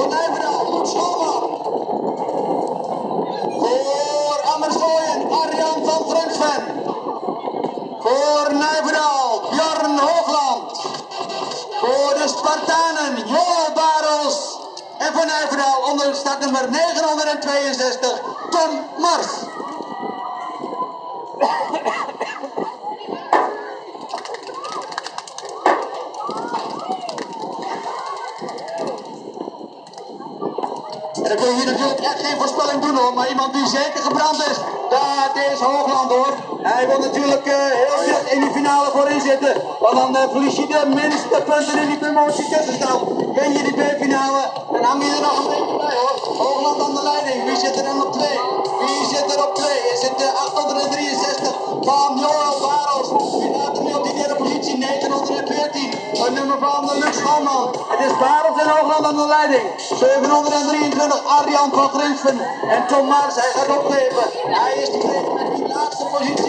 Voor Nijverdal, Loet Scholman. Voor Amersfoort, Arjan van Brunsven. Voor Nijverdal, Bjorn Hoogland. Voor de Spartanen, Joel Barels. En voor Nijverdal onder startnummer 962, Tom Mars. En dan kun je hier natuurlijk echt geen voorspelling doen hoor, maar iemand die zeker gebrand is, dat is Hoogland hoor. Hij wil natuurlijk uh, heel dicht in die finale voorin zitten, want dan uh, verlies je de minste punten in die promotie tussenstand. Win je die B-finale, dan hang je er nog een beetje bij hoor. Hoogland aan de leiding, wie zit er dan op 2? Wie zit er op 2? Is het de 863 van Joel de Schouwman. Het is Barels en Hoogland aan de leiding. 723 Arjan van Grinsven en Tom Mars, hij gaat opgeven. Hij is die laatste positie.